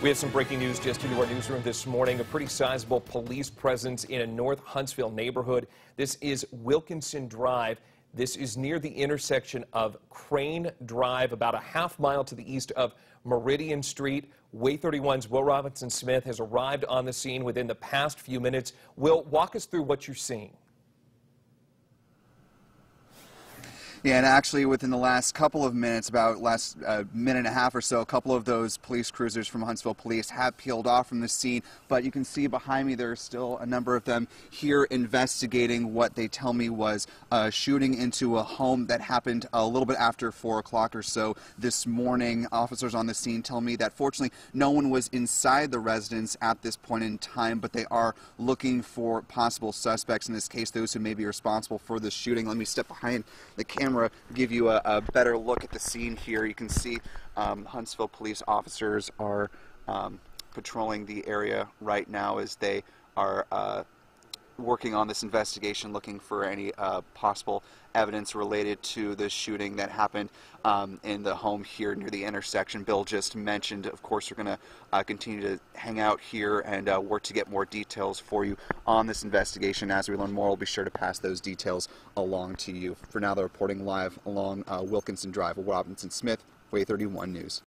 We have some breaking news just into our newsroom this morning. A pretty sizable police presence in a North Huntsville neighborhood. This is Wilkinson Drive. This is near the intersection of Crane Drive, about a half mile to the east of Meridian Street. WAAY 31's Will Robinson Smith has arrived on the scene within the past few minutes. Will, walk us through what you're seeing. And actually within the last couple of minutes, about last uh, minute and a half or so, a couple of those police cruisers from Huntsville Police have peeled off from the scene. But you can see behind me there are still a number of them here investigating what they tell me was a shooting into a home that happened a little bit after 4 o'clock or so this morning. Officers on the scene tell me that fortunately no one was inside the residence at this point in time, but they are looking for possible suspects in this case, those who may be responsible for the shooting. Let me step behind the camera camera give you a, a better look at the scene here. You can see um, Huntsville police officers are um, patrolling the area right now as they are uh, working on this investigation, looking for any uh, possible evidence related to the shooting that happened um, in the home here near the intersection. Bill just mentioned, of course, we're going to uh, continue to hang out here and uh, work to get more details for you on this investigation. As we learn more, we'll be sure to pass those details along to you. For now, they're reporting live along uh, Wilkinson Drive. Robinson Smith, WAAY 31 News.